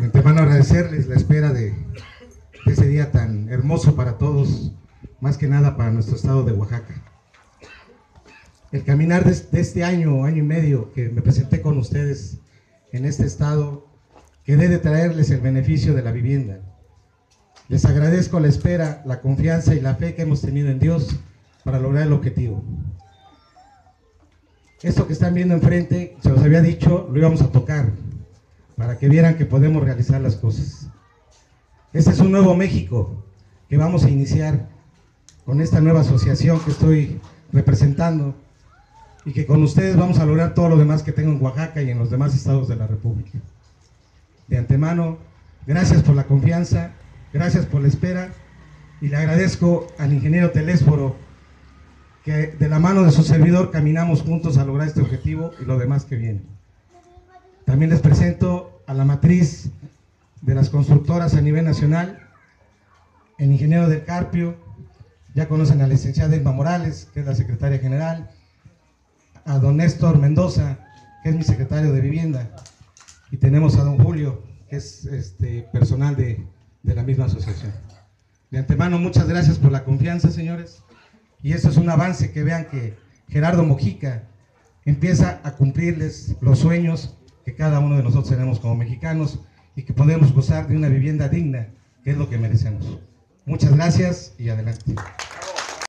de antemano agradecerles la espera de, de ese día tan hermoso para todos, más que nada para nuestro estado de Oaxaca. El caminar de, de este año, año y medio que me presenté con ustedes en este estado, quedé de traerles el beneficio de la vivienda. Les agradezco la espera, la confianza y la fe que hemos tenido en Dios para lograr el objetivo. Esto que están viendo enfrente, se los había dicho, lo íbamos a tocar que vieran que podemos realizar las cosas. Este es un nuevo México que vamos a iniciar con esta nueva asociación que estoy representando y que con ustedes vamos a lograr todo lo demás que tengo en Oaxaca y en los demás estados de la República. De antemano, gracias por la confianza, gracias por la espera y le agradezco al ingeniero Telésforo que de la mano de su servidor caminamos juntos a lograr este objetivo y lo demás que viene. También les presento a la matriz de las constructoras a nivel nacional, el ingeniero del Carpio, ya conocen a la licenciada Irma Morales, que es la secretaria general, a don Néstor Mendoza, que es mi secretario de vivienda, y tenemos a don Julio, que es este, personal de, de la misma asociación. De antemano, muchas gracias por la confianza, señores. Y esto es un avance que vean que Gerardo Mojica empieza a cumplirles los sueños que cada uno de nosotros tenemos como mexicanos y que podemos gozar de una vivienda digna, que es lo que merecemos. Muchas gracias y adelante.